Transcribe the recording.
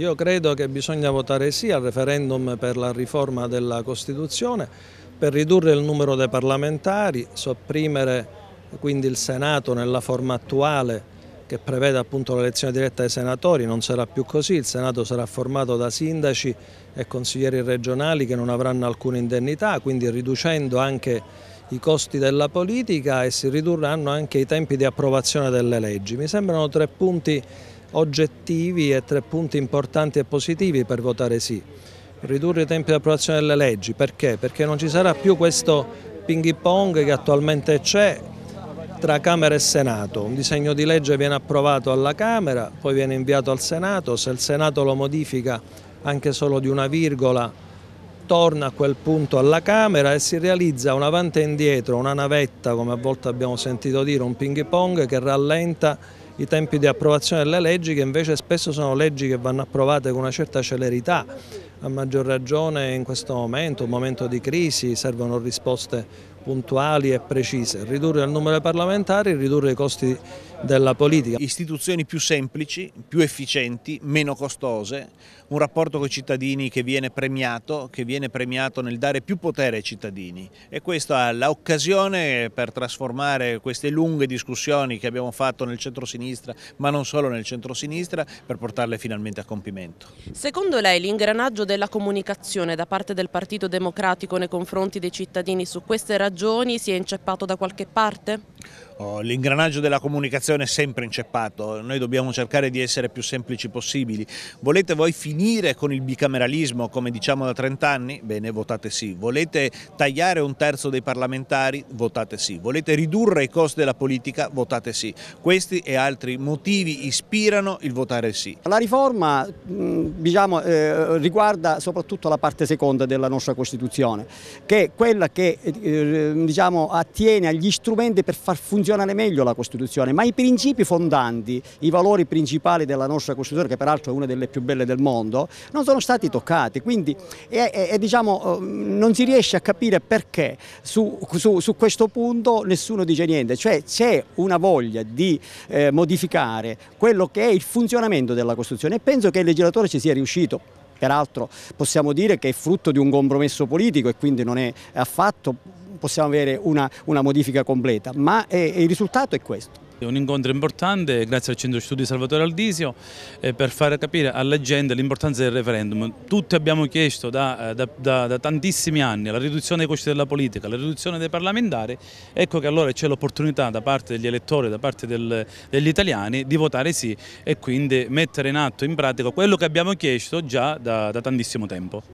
Io credo che bisogna votare sì al referendum per la riforma della Costituzione, per ridurre il numero dei parlamentari, sopprimere quindi il Senato nella forma attuale che prevede appunto l'elezione diretta dei senatori, non sarà più così, il Senato sarà formato da sindaci e consiglieri regionali che non avranno alcuna indennità, quindi riducendo anche i costi della politica e si ridurranno anche i tempi di approvazione delle leggi. Mi sembrano tre punti oggettivi e tre punti importanti e positivi per votare sì. Ridurre i tempi di approvazione delle leggi, perché? Perché non ci sarà più questo ping pong che attualmente c'è tra Camera e Senato. Un disegno di legge viene approvato alla Camera, poi viene inviato al Senato, se il Senato lo modifica anche solo di una virgola torna a quel punto alla Camera e si realizza un avanti e indietro, una navetta come a volte abbiamo sentito dire, un ping pong che rallenta i tempi di approvazione delle leggi che invece spesso sono leggi che vanno approvate con una certa celerità, a maggior ragione in questo momento, un momento di crisi, servono risposte puntuali e precise, ridurre il numero dei parlamentari, ridurre i costi della politica. Istituzioni più semplici, più efficienti, meno costose, un rapporto con i cittadini che viene premiato, che viene premiato nel dare più potere ai cittadini e questa è l'occasione per trasformare queste lunghe discussioni che abbiamo fatto nel centro-sinistra, ma non solo nel centro-sinistra, per portarle finalmente a compimento. Secondo lei l'ingranaggio della comunicazione da parte del Partito Democratico nei confronti dei cittadini su queste ragioni si è inceppato da qualche parte? Oh, l'ingranaggio della comunicazione è sempre inceppato, noi dobbiamo cercare di essere più semplici possibili. Volete voi finire con il bicameralismo come diciamo da 30 anni? Bene, votate sì. Volete tagliare un terzo dei parlamentari? Votate sì. Volete ridurre i costi della politica? Votate sì. Questi e altri motivi ispirano il votare sì. La riforma diciamo, eh, riguarda soprattutto la parte seconda della nostra Costituzione, che è quella che eh, diciamo, attiene agli strumenti per far funzionare funzionare meglio la Costituzione, ma i principi fondanti, i valori principali della nostra Costituzione, che peraltro è una delle più belle del mondo, non sono stati toccati, quindi e, e, diciamo, non si riesce a capire perché su, su, su, questo punto nessuno dice niente, cioè c'è una voglia di eh, modificare quello che è il funzionamento della Costituzione e penso che il legislatore ci sia riuscito. Peraltro possiamo dire che è frutto di un compromesso politico e quindi non è affatto possiamo avere una, una modifica completa, ma è, il risultato è questo. È un incontro importante grazie al Centro Studi Salvatore Aldisio eh, per far capire alla gente l'importanza del referendum. Tutti abbiamo chiesto da, eh, da, da, da, tantissimi anni la riduzione dei costi della politica, la riduzione dei parlamentari, ecco che allora c'è l'opportunità da parte degli elettori, da parte del, degli italiani di votare sì e quindi mettere in atto in pratica quello che abbiamo chiesto già da tantissimo tempo.